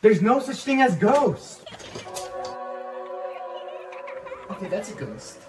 There's no such thing as ghosts. Okay, that's a ghost.